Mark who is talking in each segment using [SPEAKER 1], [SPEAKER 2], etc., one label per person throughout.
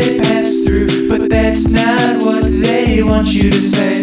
[SPEAKER 1] they pass through, but that's not what they want you to say.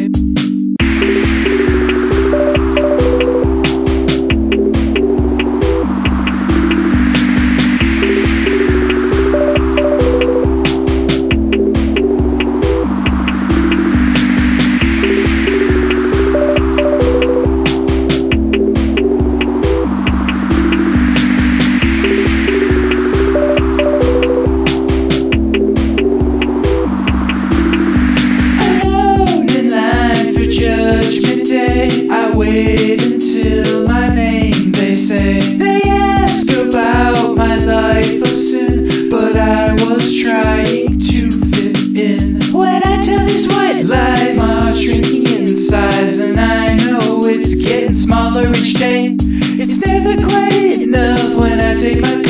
[SPEAKER 1] exchange. It's never quite enough when I take my